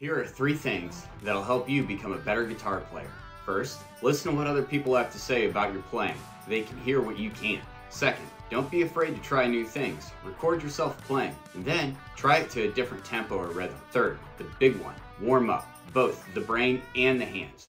Here are three things that'll help you become a better guitar player. First, listen to what other people have to say about your playing. They can hear what you can't. Second, don't be afraid to try new things. Record yourself playing, and then try it to a different tempo or rhythm. Third, the big one, warm up, both the brain and the hands.